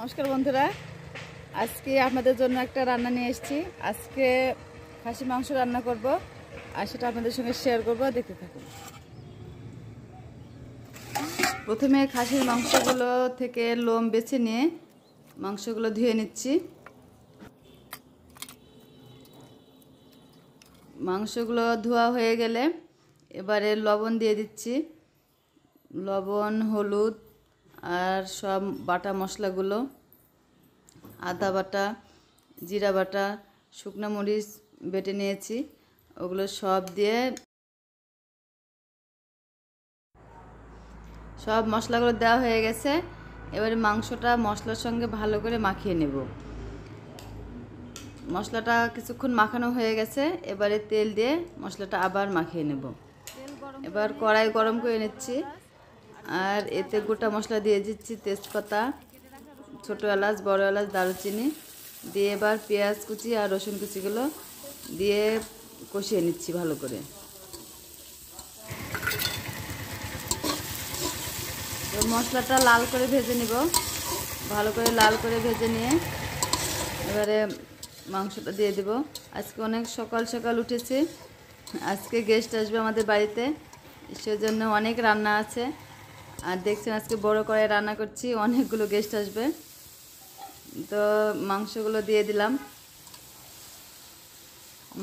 নমস্কার বন্ধুরা। আজকে আপনাদের জন্য একটা রান্না নিয়ে এসেছি। আজকে খাসি মাংস রান্না করব আর সেটা আপনাদের সঙ্গে শেয়ার করব। দেখতে থাকুন। প্রথমে খাসির মাংসগুলো থেকে লোম বেছে নিয়ে মাংসগুলো ধুয়ে নিচ্ছি। মাংসগুলো ধোয়া হয়ে গেলে এবারে লবণ দিয়ে দিচ্ছি। লবণ, হলুদ আর সব বাটা মশলাগুলো আদা বাটা জিরা বাটা শুকনো মরিচ বেটে নিয়েছি ওগুলো সব দিয়ে সব মশলাগুলো দেওয়া হয়ে গেছে। এবারে মাংসটা মশলার সঙ্গে ভালো করে মাখিয়ে নেব। মশলাটা কিছুক্ষণ মাখানো হয়ে গেছে এবারে তেল দিয়ে মশলাটা আবার মাখিয়ে নেব। এবার কড়াই গরম করে নিচ্ছি। আর এতে গোটা মশলা দিয়ে দিচ্ছি তেজপাতা, ছোটো এলাচ, বড় এলাচ, দারুচিনি। দিয়ে এবার পেঁয়াজ কুচি আর রসুন কুচিগুলো দিয়ে কষিয়ে নিচ্ছি ভালো করে। তো মশলাটা লাল করে ভেজে নিব। ভালো করে লাল করে ভেজে নিয়ে এবারে মাংসটা দিয়ে দেব। আজকে অনেক সকাল সকাল উঠেছি। আজকে গেস্ট আসবে আমাদের বাড়িতে। সেজন্য অনেক রান্না আছে। আর দেখছেন আজকে বড় করে রান্না করছি অনেকগুলো গেস্ট আসবে। তো মাংসগুলো দিয়ে দিলাম।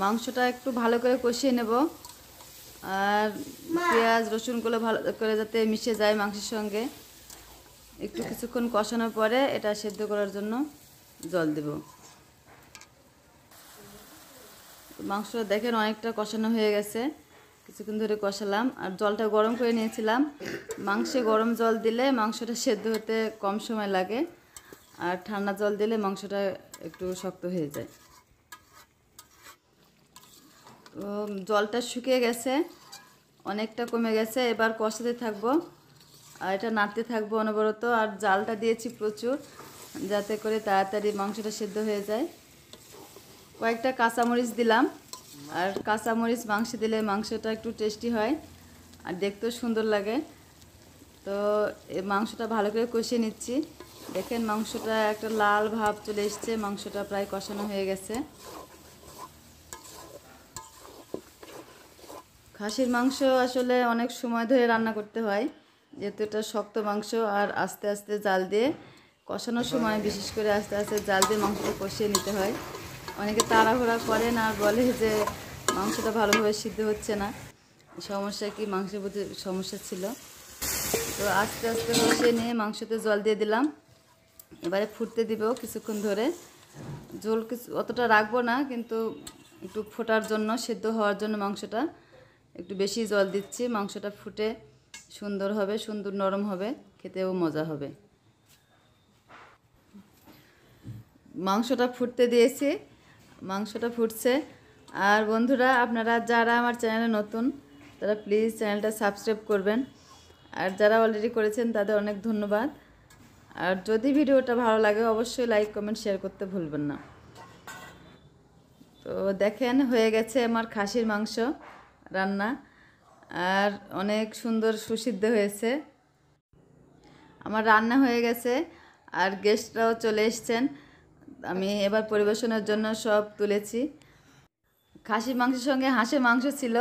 মাংসটা একটু ভালো করে কষিয়ে নেব। আর পেঁয়াজ রসুনগুলো ভালো করে যাতে মিশে যায় মাংসের সঙ্গে। একটু কিছুক্ষণ কষানোর পরে এটা সেদ্ধ করার জন্য জল দেব। মাংসটা দেখেন অনেকটা কষানো হয়ে গেছে। কিছুক্ষণ ধরে কষালাম আর জলটা গরম করে নিয়েছিলাম। মাংসে গরম জল দিলে মাংসটা সেদ্ধ হতে কম সময় লাগে আর ঠান্ডা জল দিলে মাংসটা একটু শক্ত হয়ে যায়। তো জলটা শুকিয়ে গেছে, অনেকটা কমে গেছে, এবার কষাতে থাকব। আর এটা নাড়তে থাকব অনবরত আর জালটা দিয়েছি প্রচুর যাতে করে তাড়াতাড়ি মাংসটা সেদ্ধ হয়ে যায়। কয়েকটা কাঁচামরিচ দিলাম। আর কাঁচামরিচ মাংস দিলে মাংসটা একটু টেস্টি হয় আর দেখতেও সুন্দর লাগে। তো এই মাংসটা ভালো করে কষিয়ে নিচ্ছি। দেখেন মাংসটা একটা লাল ভাব চলে এসছে, মাংসটা প্রায় কষানো হয়ে গেছে। খাসির মাংস আসলে অনেক সময় ধরে রান্না করতে হয়, যেহেতু এটা শক্ত মাংস আর আস্তে আস্তে জাল দিয়ে কষানোর সময় বিশেষ করে আস্তে আস্তে জাল দিয়ে মাংসটা কষিয়ে নিতে হয়। অনেকে তাড়াহুড়া করেন আর বলে যে মাংসটা ভালোভাবে সিদ্ধ হচ্ছে না। সমস্যা কি? মাংসের প্রতি সমস্যা ছিল। তো আস্তে আস্তে কষিয়ে নিয়ে মাংসতে জল দিয়ে দিলাম। এবারে ফুটতে দিব কিছুক্ষণ ধরে। জল কিছু অতটা রাখব না, কিন্তু একটু ফোটার জন্য, সেদ্ধ হওয়ার জন্য মাংসটা একটু বেশি জল দিচ্ছি। মাংসটা ফুটে সুন্দর হবে, সুন্দর নরম হবে, খেতেও মজা হবে। মাংসটা ফুটতে দিয়েছি। মাংসটা ফুটছে। আর বন্ধুরা, আপনারা যারা আমার চ্যানেলে নতুন, তারা প্লিজ চ্যানেলটা সাবস্ক্রাইব করবেন। আর যারা অলরেডি করেছেন, তাদের অনেক ধন্যবাদ। আর যদি ভিডিওটা ভালো লাগে, অবশ্যই লাইক কমেন্ট শেয়ার করতে ভুলবেন না। তো দেখেন, হয়ে গেছে আমার খাসির মাংস রান্না। আর অনেক সুন্দর সুসিদ্ধ হয়েছে। আমার রান্না হয়ে গেছে। আর গেস্টরাও চলে এসছেন। আমি এবার পরিবেশনের জন্য সব তুলেছি। খাসির মাংসের সঙ্গে হাঁসের মাংস ছিল।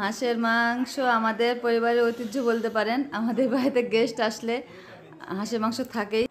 হাঁসের মাংস আমাদের পরিবারের ঐতিহ্য বলতে পারেন। আমাদের বাড়িতে গেস্ট আসলে হাঁসের মাংস থাকেই।